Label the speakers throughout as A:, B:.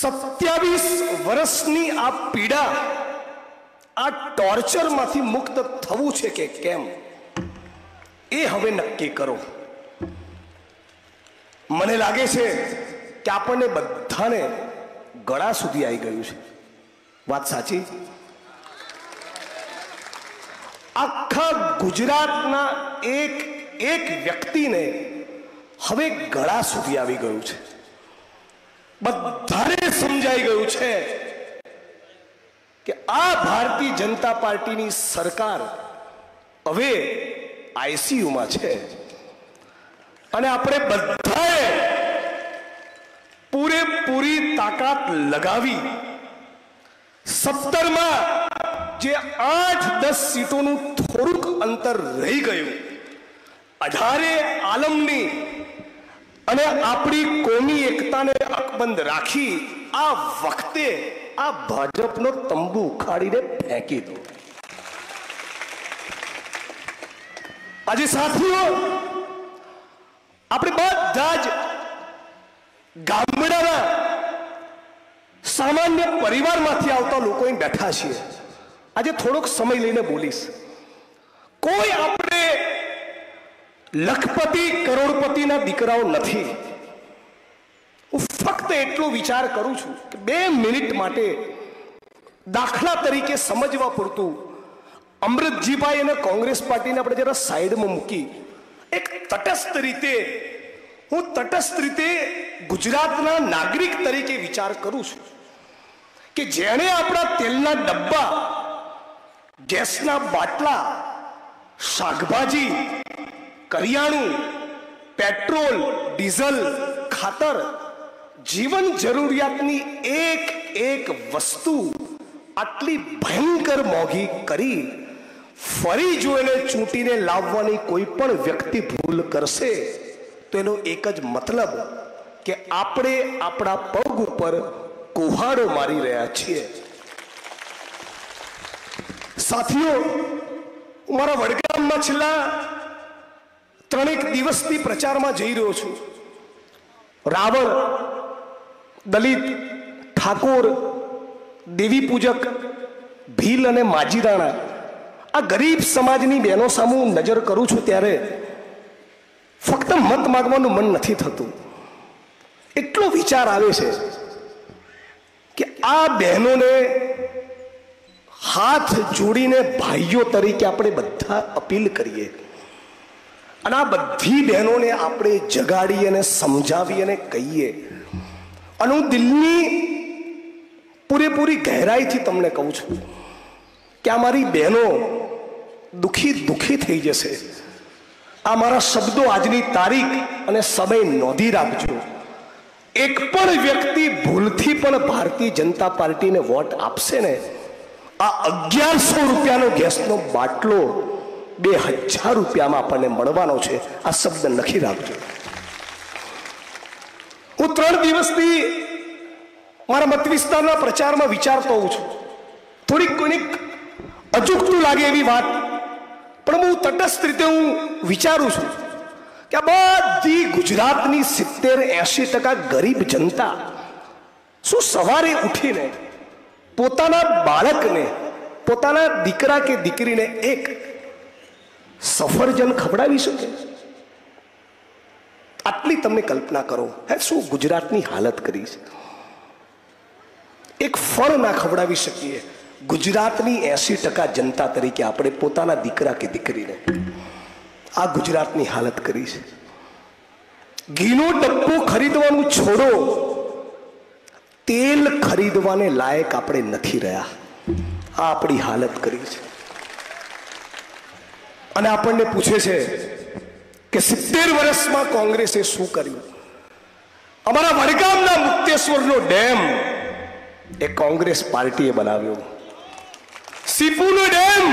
A: સત્યાવીસ વર્ષની આ પીડા આ ટોર્ચરમાંથી મુક્ત થવું છે કે કેમ? એ હવે નક્કી કરો. મને લાગે છે કે આપણને બધાને ગળા સુધી આવી ગયું છે. વાત સાચી? આખા ગુજરાતના એક એક વ્યક્તિને હવે ગળા સુધી આવી ગયું છે. બધાને સમજાઈ ગયું છે કે આ ભારતીય જનતા પાર્ટીની સરકાર હવે આઈસીયુમાં છે. અને આપણે બધાએ પૂરેપૂરી તાકાત લગાવી સત્તરમાં જે આઠ દસ સીટોનું થોડુંક અંતર રહી ગયું. અઢારે આલમની અને આપણી કોમી એકતાને અકબંધ રાખી આ વખતે આ ભાજપનો તંબુ ઉખાડીને ફેંકી દો. આજે સાથીઓ, આપણે બધા જ ગામડાના સામાન્ય પરિવારમાંથી આવતા લોકો બેઠા છીએ. આજે થોડોક સમય લઈને બોલીશ. કોઈ આપણે લખપતિ કરોડપતિના દીકરાઓ નથી. હું ફક્ત એટલો વિચાર કરું છું કે બે મિનિટ માટે દાખલા તરીકે સમજવા પૂરતું અમૃતજીભાઈ અને કોંગ્રેસ પાર્ટીને આપણે જરા સાઈડમાં મૂકી. એક તટસ્થ રીતે, હું તટસ્થ રીતે ગુજરાતના નાગરિક તરીકે વિચાર કરું છું કે જેણે આપણા તેલના ડબ્બા, ગેસના બાટલા, શાકભાજી કરિયાણું, પેટ્રોલ, ડીઝલ, ખાતર, જીવન જરૂરિયાતની એક એક વસ્તુ આટલી ભયંકર મોંઘી કરી ફરી જો એને ચૂંટીને લાવવાની કોઈ પણ વ્યક્તિ ભૂલ કરશે, તો એનો એક જ મતલબ કે આપણે આપણા પગ ઉપર કુહાડો મારી રહ્યા છીએ. સાથીઓ મારા વડગામમાં છેલ્લા ત્રણેક દિવસથી પ્રચારમાં જઈ રહ્યો છું. રાવણ, દલિત, ઠાકોર, દેવી પૂજક, ભીલ અને માજીરાણા આ ગરીબ સમાજની બહેનો સામે નજર કરું છું ત્યારે ફક્ત મત માગવાનું મન નથી થતું. એટલો વિચાર આવે છે કે આ બહેનોને હાથ જોડીને ભાઈઓ તરીકે આપણે બધા અપીલ કરીએ. અને આ બધી બહેનોને આપણે જગાડી અને સમજાવી અને કહીએ. અને હું દિલની પૂરેપૂરી ગહેરાઈથી તમને કહું છું કે આ મારી બહેનો દુખી દુખી થઈ જશે. આ મારા શબ્દો આજની તારીખ અને સમય નોંધી રાખજો. એક પણ વ્યક્તિ ભૂલથી પણ ભારતીય જનતા પાર્ટીને વોટ આપશે ને, આ અગિયારસો રૂપિયાનો ગેસનો બાટલો બે હજાર રૂપિયામાં આપણને મળવાનો છે. આ શબ્દ લખી રાખજો. હું ત્રણ દિવસથી મારા મત વિસ્તારના પ્રચારમાં વિચારતો હોઉં છું. થોડીક કોઈક અચૂકતું લાગે એવી વાત. પણ હું તટસ્થ રીતે હું વિચારું છું કે બધી ગુજરાતની સિત્તેર એસી ટકા ગરીબ જનતા શું સવારે ઉઠીને પોતાના બાળકને, પોતાના દીકરા કે દીકરીને એક સફરજન ખવડાવી શકે? આટલી તમે કલ્પના કરો. હે, શું ગુજરાતની હાલત કરી છે? એક ફળ ના ખવડાવી શકીએ. ગુજરાતની એસી ટકા જનતા તરીકે આપણે પોતાના દીકરા કે દીકરીને આ ગુજરાતની હાલત કરી છે. ઘીનો ડબ્બો ખરીદવાનું છોડો. તેલ ખરીદવાને લાયક આપણે નથી રહ્યા. આ આપણી હાલત કરી છે. અને આપણને પૂછે છે કે સિત્તેર વર્ષમાં કોંગ્રેસે શું કર્યું? અમારા વડગામના મુક્તેશ્વરનો ડેમ એ કોંગ્રેસ પાર્ટીએ બનાવ્યો. સીપુનો ડેમ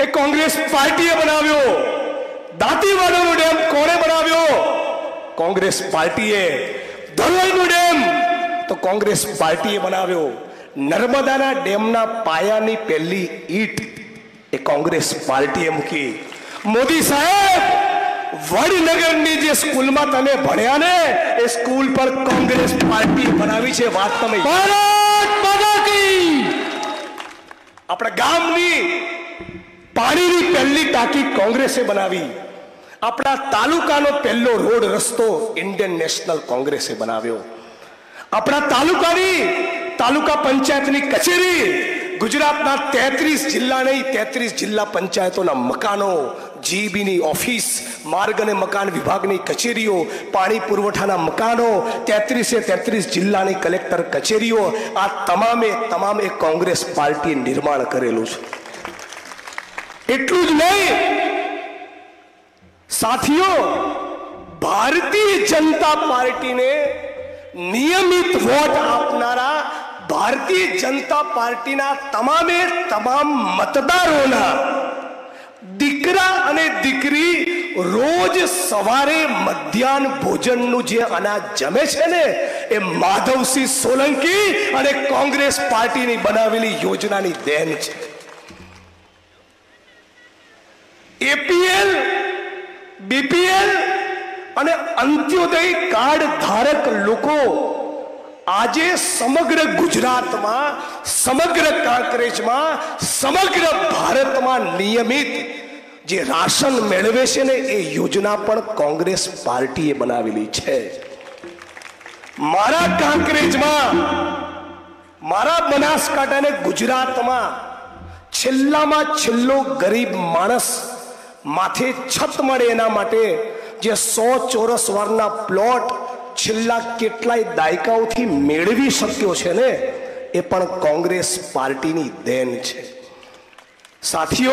A: એ કોંગ્રેસ પાર્ટીએ બનાવ્યો. દાંતીવાડાનો ડેમ કોણે બનાવ્યો? કોંગ્રેસ પાર્ટીએ. ધરોઈનો ડેમ તો કોંગ્રેસ પાર્ટીએ બનાવ્યો. નર્મદાના ડેમના પાયાની પહેલી ઈટ એ કોંગ્રેસ પાર્ટીએ મૂકી મોદી સાહેબ વડનગરની જે સ્કૂલમાં તમે ભણ્યા ને એ સ્કૂલ પર કોંગ્રેસ પાર્ટી બનાવી છે. વાત તમે આપણા ગામની પાણીની પહેલી ટાંકી કોંગ્રેસે બનાવી. આપણા તાલુકાનો પહેલો રોડ રસ્તો ઇન્ડિયન નેશનલ કોંગ્રેસે બનાવ્યો. આપણા તાલુકાની તાલુકા પંચાયતની કચેરી ગુજરાતના તેત્રીસ જિલ્લા નહીં, તેત્રીસ જિલ્લા પંચાયતોના મકાનો, જીબીની ઓફિસ, માર્ગ અને મકાન વિભાગની કચેરીઓ, પાણી પુરવઠાના મકાનો, તેત્રીસે તેત્રીસ જિલ્લાની કલેક્ટર કચેરીઓ, આ તમામે તમામે કોંગ્રેસ પાર્ટીએ નિર્માણ કરેલું છે. એટલું જ નહીં, સાથીઓ, ભારતીય જનતા પાર્ટીને નિયમિત વોટ આપનારા ભારતીય જનતા પાર્ટીના તમામે તમામ મતદારોના દીકરા અને દીકરી રોજ સવારે મધ્યાહન ભોજનનું જે અનાજ જમે છે ને, એ માધવસિંહ સોલંકી અને કોંગ્રેસ પાર્ટીની બનાવેલી યોજનાની દેન છે. એપીએલ, બીપીએલ અને અંત્યોદય કાર્ડ ધારક લોકો આજે સમગ્ર ગુજરાતમાં, સમગ્ર કાંકરેજમાં, સમગ્ર ભારતમાં નિયમિત જે રાશન મેળવે છે ને, એ યોજના પણ કોંગ્રેસ પાર્ટીએ બનાવેલી છે. મારા કાંકરેજમાં, મારા બનાસકાંઠાને ગુજરાતમાં છેલ્લામાં છેલ્લો ગરીબ માણસ માથે છત મળે એના માટે જે સો ચોરસ વારના પ્લોટ છેલ્લા કેટલાય દાયકાઓથી મેળવી શક્યો છે ને, એ પણ કોંગ્રેસ પાર્ટીની દેન છે. સાથીઓ,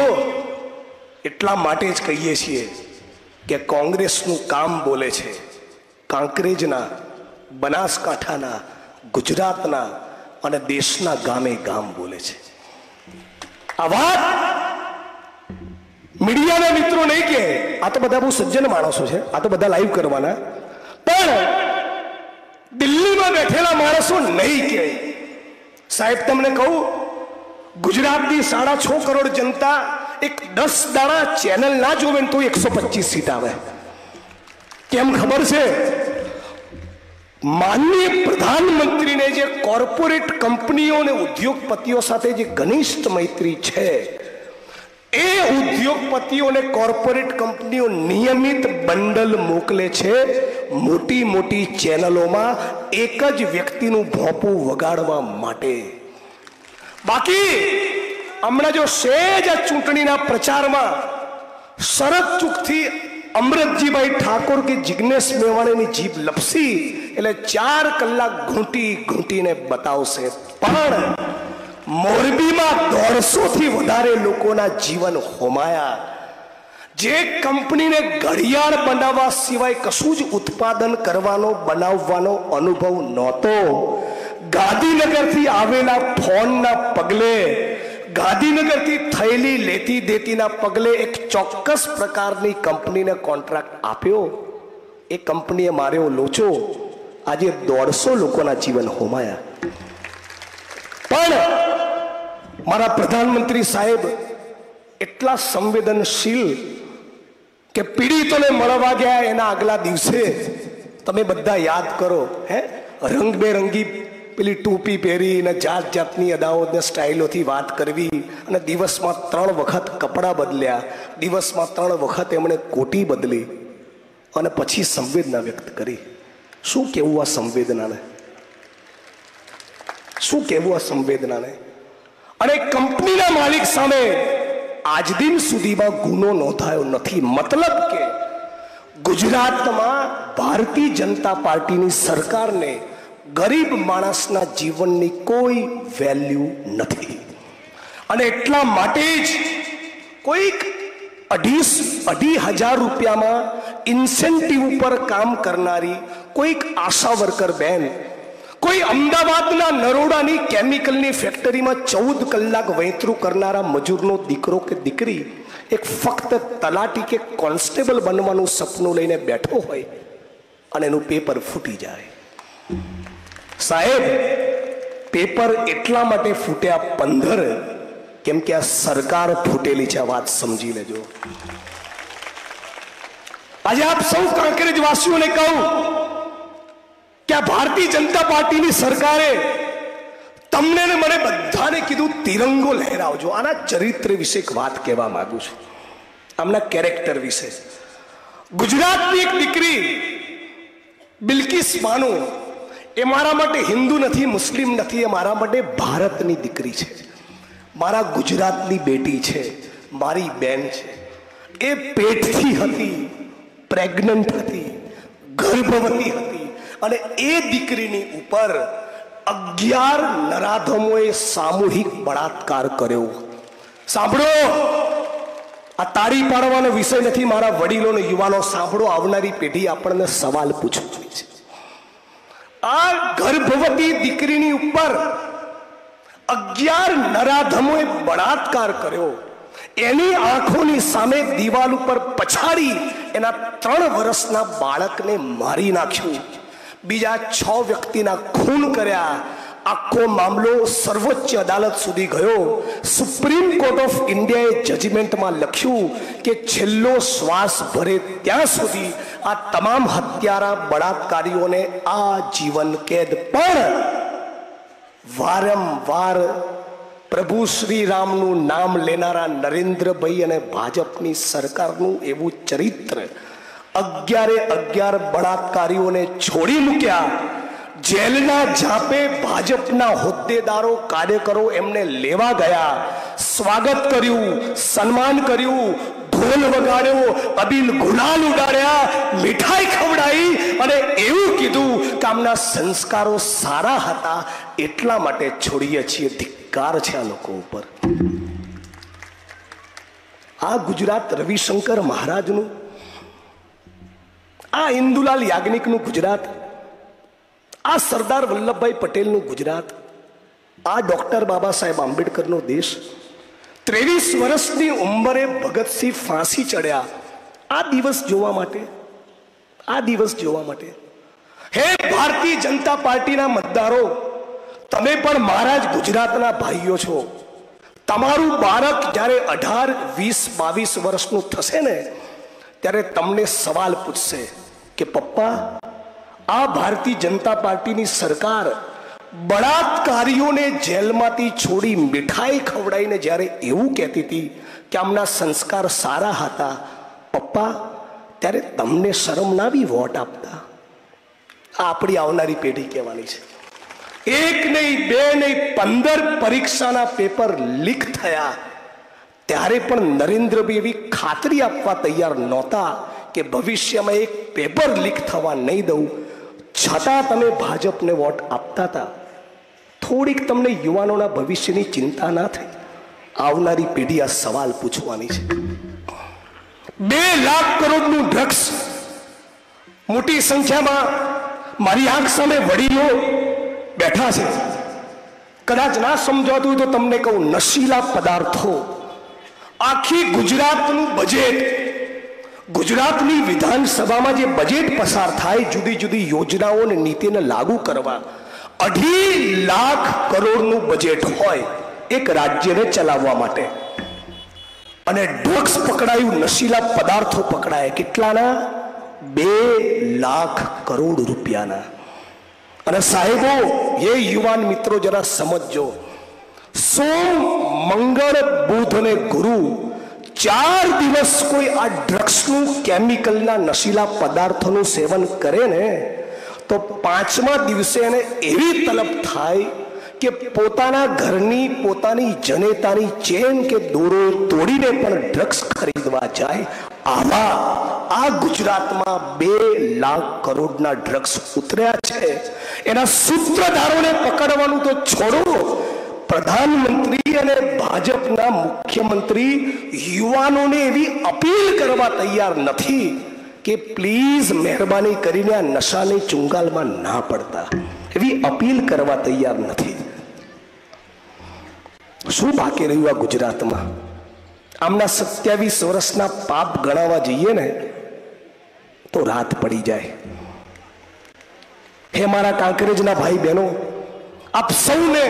A: એટલા માટે જ કહીએ છીએ કે કોંગ્રેસનું કામ બોલે છે કાંકરેજના, બનાસકાંઠાના, ગુજરાતના અને દેશના ગામે ગામ બોલે છે. આ વાત મીડિયાના મિત્રો નહીં કે આ તો બધા બહુ સજ્જન માણસો છે. આ તો બધા લાઈવ કરવાના. પણ બેઠેલા માણસો નહીં કહે. સાહેબ, તમને કહું, ગુજરાતની સાડા છ કરોડ જનતા એક દસ દાડા ચેનલ ના જોવે ને તો એકસો પચીસ સીટ આવે. કેમ ખબર છે? માનનીય પ્રધાનમંત્રીને જે કોર્પોરેટ કંપનીઓ અને ઉદ્યોગપતિઓ સાથે જે ઘનિષ્ઠ મૈત્રી છે એ ઉદ્યોગપતિઓને કોર્પોરેટ કંપનીઓ નિયમિત બંડલ મોકલે છે. મોટી મોટી ચેનલોમાં એક જ વ્યક્તિનું ભોંપું વગાડવા માટે. બાકી હમણાં જો સેજ આ ચૂંટણીના પ્રચારમાં શરદ ચૂકથી અમૃતજીભાઈ ઠાકોર કે જિગ્નેશ મેવાણીની જીભ લપસી, એટલે ચાર કલાક ઘૂંટી ઘૂંટીને બતાવશે. પણ મોરબીમાં દોઢસો થી વધારે લોકોના જીવન હોમાયા. જે કંપનીને ઘડિયાળ બનાવવા સિવાય કશું જ ઉત્પાદન કરવાનો, બનાવવાનો અનુભવ નહોતો. ગાંધીનગરથી આવેલા ફોનના પગલે, ગાંધીનગરથી થયેલી લેતી દેતીના પગલે એક ચોક્કસ પ્રકારની કંપનીને કોન્ટ્રાક્ટ આપ્યો. એ કંપનીએ માર્યો લોચો. આજે દોઢસો લોકોના જીવન હોમાયા પણ મારા પ્રધાનમંત્રી સાહેબ એટલા સંવેદનશીલ કે પીડિતોને મળવા ગયા એના આગલા દિવસે. તમે બધા યાદ કરો, હે? રંગબેરંગી પેલી ટોપી પહેરી અને જાત જાતની અદાઓ અને સ્ટાઇલોથી વાત કરવી અને દિવસમાં ત્રણ વખત કપડાં બદલ્યા. દિવસમાં ત્રણ વખત એમણે કોટી બદલી અને પછી સંવેદના વ્યક્ત કરી. શું કેવું આ સંવેદનાને? શું કેવું આ સંવેદનાને? અને કંપનીના માલિક સામે આજ દિન સુધીમાં ગુનો નોંધાયો નથી. મતલબ કે ગુજરાતમાં ભારતીય જનતા પાર્ટીની સરકારને ગરીબ માણસના જીવનની કોઈ વેલ્યુ નથી. અને એટલા માટે જ કોઈક અઢી અઢી હજાર રૂપિયામાં ઇન્સેન્ટિવ ઉપર કામ કરનારી કોઈક આશા વર્કર બેન કોઈ અમદાવાદના નરોડાની કેમિકલની ફેક્ટરીમાં ચૌદ કલાક વૈતરું કરનારા મજૂરનો દીકરો કે દીકરી એક ફક્ત તલાટી કે કોન્સ્ટેબલ બનવાનું સપનું લઈને બેઠો હોય અને એનું પેપર ફૂટી જાય. સાહેબ, પેપર એટલા માટે ફૂટ્યા પંદર, કેમ કે આ સરકાર ફૂટેલી છે વાત સમજી લેજો. આજે આપ સૌ કાંકરેજ વાસીઓને કહું કે ભારતીય જનતા પાર્ટીની સરકારે તમને ને મને બધાને કીધું તિરંગો લહેરાવજો. આના ચરિત્ર વિશે એક વાત કહેવા માંગુ છું. આમના કેરેક્ટર વિશે. ગુજરાતની એક દીકરી, બિલકિસ બાનો એ મારા માટે હિન્દુ નથી, મુસ્લિમ નથી, એ મારા માટે ભારતની દીકરી છે. મારા ગુજરાતની બેટી છે, મારી બેન છે. એ પેટથી હતી, પ્રેગ્નન્ટ હતી, ગર્ભવતી હતી. અને એ દીકરીની ઉપર અગિયાર નરાધમોએ સામૂહિક બળાત્કાર કર્યો. સાંભળો! આ તાળી પાડવાનો વિષય નથી મારા વડીલો ને યુવાનો. સાંભળો, આવનારી પેઢી આપણને સવાલ પૂછવી છે. આ ગર્ભવતી દીકરીની ઉપર અગિયાર નરાધમોએ બળાત્કાર કર્યો. એની આંખોની સામે દિવાલ ઉપર પછાડી એના ત્રણ વર્ષના બાળકને મારી નાખ્યું. બીજા છ વ્યક્તિના ખૂન કર્યા. આખો મામલો સર્વોચ્ચ અદાલત સુધી ગયો. સુપ્રીમ કોર્ટ ઓફ ઇન્ડિયાએ જજમેન્ટમાં લખ્યું કે છેલ્લો શ્વાસ ભરે ત્યાં સુધી આ તમામ હત્યારા, બળાત્કારીઓને આ જીવન કેદ પણ વારંવાર પ્રભુ શ્રી રામનું નામ લેનારા નરેન્દ્રભાઈ અને ભાજપની સરકારનું એવું ચરિત્ર અગિયારે અગિયાર બળાત્કારીઓને છોડી મૂક્યા. જેલના જાપે ભાજપના હોદ્દેદારો, કાર્યકરો એમને લેવા ગયા. સ્વાગત કર્યું, સન્માન કર્યું, ઢોલ વગાડ્યો, અબીલ ગુલાલ ઉડાડ્યા, મીઠાઈ ખવડાવી અને એવું કીધું કે આમના સંસ્કારો સારા હતા, એટલા માટે છોડીએ છીએ. ધિક્કાર છે આ લોકો ઉપર. આ ગુજરાત રવિશંકર મહારાજનું આ ઇન્દુલાલ યાજ્ઞિકનું ગુજરાત, આ સરદાર વલ્લભભાઈ પટેલનું ગુજરાત, આ ડોક્ટર બાબા સાહેબ આંબેડકરનો દેશ, ત્રેવીસ વર્ષની ઉંમરે ભગતસિંહ ફાંસી ચડ્યા. આ દિવસ જોવા માટે, આ દિવસ જોવા માટે. હે ભારતીય જનતા પાર્ટીના મતદારો, તમે પણ મારા જ ગુજરાતના ભાઈઓ છો. તમારું બાળક જ્યારે અઢાર, વીસ, બાવીસ વર્ષનું થશે ને, ત્યારે તમને સવાલ પૂછશે. કે પપ્પા, આ ભારતીય જનતા પાર્ટીની સરકાર બળાત્કારીઓને જેલમાંથી છોડી મીઠાઈ ખવડાવીને જ્યારે એવું કહેતી હતી કે આમના સંસ્કાર સારા હતા, પપ્પા, ત્યારે તમને શરમ ના બી વોટ આપતા? આ આપણી આવનારી પેઢી કહેવાની છે. એક નહીં, બે નહીં, પંદર પરીક્ષાના પેપર લીક થયા. ત્યારે પણ નરેન્દ્રભાઈ એવી ખાતરી આપવા તૈયાર નહોતા કે ભવિષ્યમાં એક પેપર લીક થવા નહીં દઉં. છતાં તમે ભાજપને વોટ આપતા હતા. થોડીક તમને યુવાનોના ભવિષ્યની ચિંતા ના થઈ. આવનારી પેઢી આ સવાલ પૂછવાની છે. બે લાખ કરોડનું ડ્રગ્સ મોટી સંખ્યામાં મારી આંખ સામે વડીલો બેઠા છે. કદાચ ના સમજાતું તો તમને કહું, નશીલા પદાર્થો. આખી ગુજરાતનું બજેટ ગુજરાતની વિધાનસભામાં જે બજેટ પસાર થાય, જુદી જુદી યોજનાઓ અને નીતિને લાગુ કરવા, અઢી લાખ કરોડનું બજેટ હોય એક રાજ્યને ચલાવવા માટે. અને ડ્રગ્સ પકડાયું, નશીલા પદાર્થો પકડાય, કેટલાના? બે લાખ કરોડ રૂપિયાના. અને સાહેબો એ યુવાન મિત્રો, જરા સમજજો. સોમ, મંગળ, બુધ અને ગુરુ ચાર દિવસ કોઈ આ ડ્રગ્સનું કેમિકલના નશીલા પદાર્થોનું સેવન કરે ને, તો પાંચમા દિવસે એને એવી તલબ થાય કે પોતાના ઘરની પોતાની જનેતાની ચેન કે દોરો તોડીને પણ ડ્રગ્સ ખરીદવા જાય. આવા આ ગુજરાતમાં બે લાખ કરોડના ડ્રગ્સ ઉતર્યા છે. એના સૂત્રધારોને પકડવાનું તો છોડો. પ્રધાનમંત્રી અને ભાજપના મુખ્યમંત્રી યુવાનોને એવી અપીલ કરવા તૈયાર નથી કે પ્લીઝ મહેરબાની કરીને આ નશાની ચુંગાલમાં ના પડતા. એવી અપીલ કરવા તૈયાર નથી. શું બાકી રહ્યું આ ગુજરાતમાં? આમના સત્યાવીસ વર્ષના પાપ ગણાવવા જઈએ ને, તો રાત પડી જાય. હે મારા કાંકરેજના ભાઈ બહેનો આપ સૌને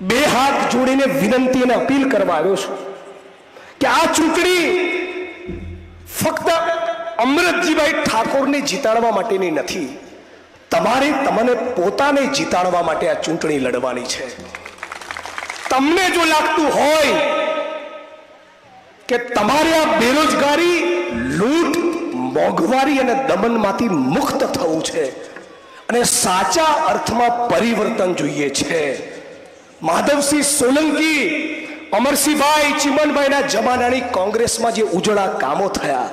A: બે હાથ જોડીને વિનંતી અને અપીલ કરવા આવ્યો છું કે આ ચૂંટણી ફક્ત અમૃતજીભાઈ ઠાકોરને જીતાડવા માટેની નથી, તમારે તમને પોતાને જીતાડવા માટે આ ચૂંટણી લડવાની છે. તમને જો લાગતું હોય કે તમારે આ બેરોજગારી, લૂંટ, મોંઘવારી અને દમનમાંથી મુક્ત થવું છે અને સાચા અર્થમાં પરિવર્તન જોઈએ છે માધવસિંહ સોલંકી, અમરસિંહભાઈ ચિમનભાઈના જમાનાની કોંગ્રેસમાં જે ઉજળા કામો થયા.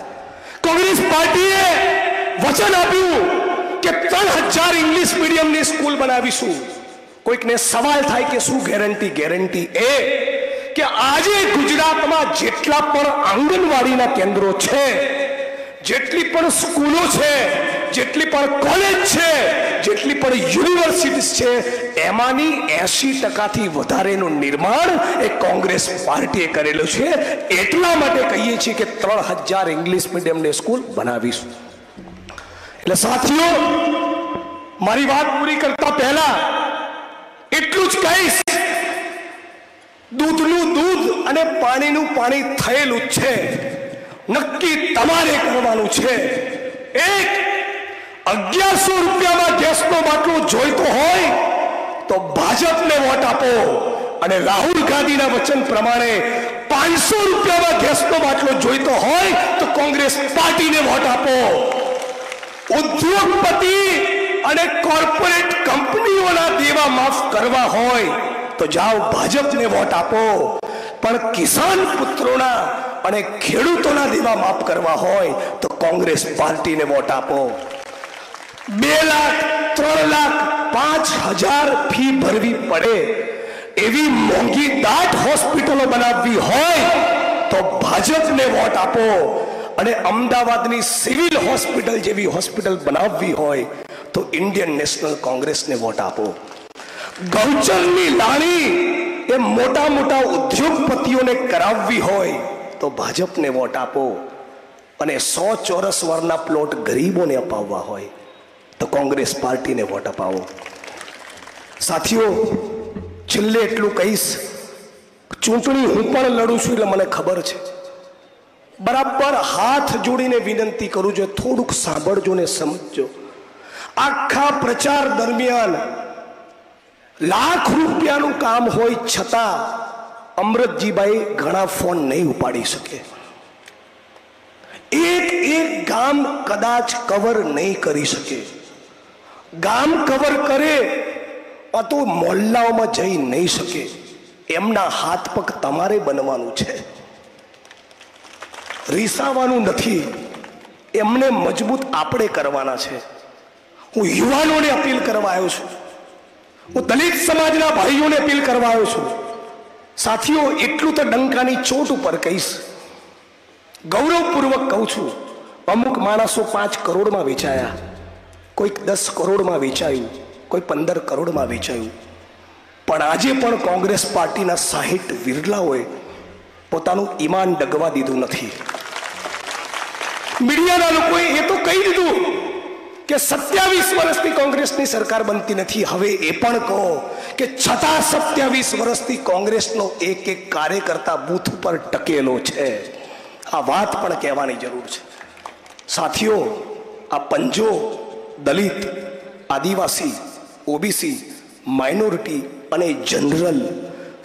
A: કોંગ્રેસ પાર્ટીએ વચન આપ્યું કે ત્રણ હજાર ઇંગ્લિશ મીડિયમની સ્કૂલ બનાવીશું. કોઈકને સવાલ થાય કે શું ગેરંટી? ગેરંટી એ કે આજે ગુજરાતમાં જેટલા પણ આંગણવાડીના કેન્દ્રો છે, જેટલી પણ સ્કૂલો છે જેટલી પણ કોલેજ છે, જેટલી પણ યુનિવર્સિટીઝ છે, એમાંની એસી ટકાથી વધારેનું નિર્માણ એ કોંગ્રેસ પાર્ટીએ કરેલું છે. એટલા માટે કહીએ છીએ કે ત્રણ હજાર ઇંગ્લિશ મીડિયમની સ્કૂલ બનાવીશું. એટલે સાથીઓ, મારી વાત પૂરી કરતા પહેલા એટલું જ કહીશ. દૂધનું દૂધ અને પાણીનું પાણી થયેલું છે. નક્કી તમારે કરવાનું છે. એક અગિયારસો રૂપિયામાં ગેસનો બાટલો જોઈતો હોય તો ભાજપને વોટ આપો. અને રાહુલ ગાંધીના વચન પ્રમાણે પાંચસો રૂપિયામાં ગેસનો બાટલો જોઈતો હોય તો કોંગ્રેસ પાર્ટીને વોટ આપો. ઉદ્યોગપતિ અને કોર્પોરેટ કંપનીઓના દેવા માફ કરવા હોય તો જાઓ ભાજપને વોટ આપો. પણ કિસાન પુત્રોના અને ખેડૂતોના દેવા માફ કરવા હોય તો કોંગ્રેસ પાર્ટીને વોટ આપો. બે લાખ, ત્રણ લાખ, પાંચ હજાર ફી ભરવી પડે. એવી મોંઘી દાટ હોસ્પિટલો બનાવવી હોય તો ભાજપને વોટ આપો અને અમદાવાદની સિવિલ હોસ્પિટલ જેવી હોસ્પિટલ બનાવવી હોય તો ઇન્ડિયન નેશનલ કોંગ્રેસને વોટ આપો. ગૌચરની લાણી એ મોટા મોટા ઉદ્યોગપતિઓને કરાવવી હોય તો ભાજપને વોટ આપો અને સો ચોરસ વારના પ્લોટ ગરીબોને અપાવવા હોય. તો કોંગ્રેસ પાર્ટીને વોટ અપાવો. સાથીઓ, છેલ્લે એટલું કહીશ, ચૂંટણી હું પણ લડું છું એટલે મને ખબર છે. બરાબર હાથ જોડીને વિનંતી કરું છું, થોડુંક સાંભળજો ને સમજજો. આખા પ્રચાર દરમિયાન લાખ રૂપિયાનું કામ હોય છતાં અમૃતજીભાઈ ઘણા ફોન નહીં ઉપાડી શકે. એક એક ગામ કદાચ કવર નહીં કરી શકે. ગામ કવર કરે તો મોહલ્લાઓમાં જઈ નહીં શકે. એમના હાથ પગ તમારે બનવાનું છે. રીસાવાનું નથી. એમને મજબૂત આપણે કરવાના છે. હું યુવાનોને અપીલ કરવા આવ્યો છું. હું દલિત સમાજના ભાઈઓને અપીલ કરવા આવ્યો છું. સાથીઓ, એટલું તો ડંકાની ચોટ ઉપર કહીશ. ગૌરવપૂર્વક કહું છું, અમુક માણસો પાંચ કરોડમાં વેચાયા. કોઈક દસ કરોડમાં વેચાયું, કોઈ પંદર કરોડમાં વેચાયું. પણ આજે પણ કોંગ્રેસ પાર્ટીના સાહીઠ વિરલાઓએ પોતાનું ઈમાન ડગવા દીધું નથી. મીડિયાના લોકોએ એ તો કહી દીધું કે સત્યાવીસ વર્ષથી કોંગ્રેસની સરકાર બનતી નથી. હવે એ પણ કહો કે છતાં સત્યાવીસ વર્ષથી કોંગ્રેસનો એક એક કાર્યકર્તા બૂથ ઉપર ટકેલો છે. આ વાત પણ કહેવાની જરૂર છે. સાથીઓ, આ પંજો દલિત, આદિવાસી, ઓબીસી, માઇનોરિટી અને જનરલ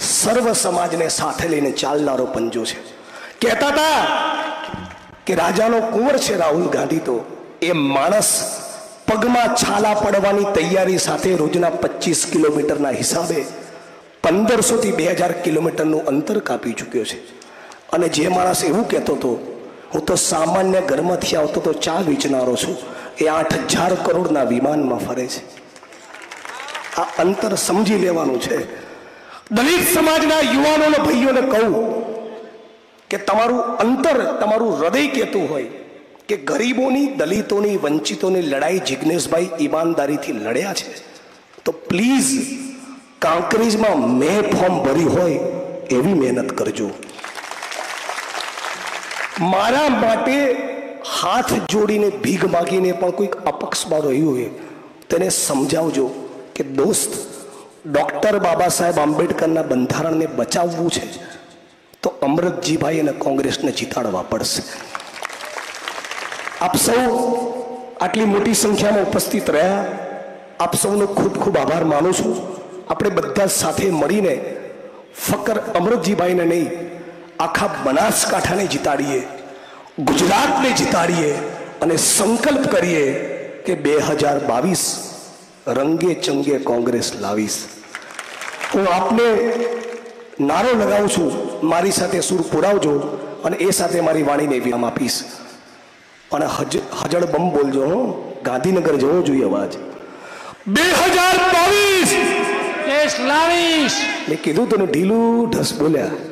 A: સર્વ સમાજને સાથે લઈને ચાલનારો પંજો છે. કહેતા હતા કે રાજાનો કુંવર છે રાહુલ ગાંધી તો એ માણસ પગમાં છાલા પડવાની તૈયારી સાથે રોજના પચીસ કિલોમીટરના હિસાબે પંદરસોથી બે હજાર કિલોમીટરનું અંતર કાપી ચૂક્યો છે. અને જે માણસ એવું કહેતો હતો હું તો સામાન્ય ઘરમાંથી આવતો તો ચા વેચનારો છું. એ આઠ હજાર કરોડના વિમાનમાં ફરે છે. આ અંતર સમજી લેવાનું છે. દલિત સમાજના યુવાનોને ભાઈઓને કહું કે તમારું અંતર તમારું હૃદય કહેતું હોય કે ગરીબોની, દલિતોની, વંચિતોની લડાઈ જિજ્ઞેશભાઈ ઈમાનદારીથી લડ્યા છે, તો પ્લીઝ કાંકરેજમાં મેં ફોર્મ ભર્યું હોય એવી મહેનત કરજો. મારા માટે હાથ જોડીને ભીખ માગીને પણ કોઈક અપક્ષમાં રહ્યું હોય, તેને સમજાવજો કે દોસ્ત, ડૉક્ટર બાબા સાહેબ આંબેડકરના બંધારણને બચાવવું છે, તો અમૃતજીભાઈ અને કોંગ્રેસને જીતાડવા પડશે. આપ સૌ આટલી મોટી સંખ્યામાં ઉપસ્થિત રહ્યા, આપ સૌનો ખૂબ ખૂબ આભાર માનું છું. આપણે બધા સાથે મળીને ફકર અમૃતજીભાઈને નહીં આખા બનાસકાંઠાને જીતાડીએ ગુજરાતને જીતાડીએ અને સંકલ્પ કરીએ કે બે હજાર બાવીસ રંગે ચંગે કોંગ્રેસ લાવીશ. હું આપને નારો લગાવું છું મારી સાથે સૂર પુરાવજો અને એ સાથે મારી વાણીને વિરામ આપીશ. અને હજ હજળ બમ બોલજો હો ગાંધીનગર જવો જોઈએ અવાજ. બે હજાર બાવીસ! મેં કીધું તને ઢીલું ઢસ બોલ્યા.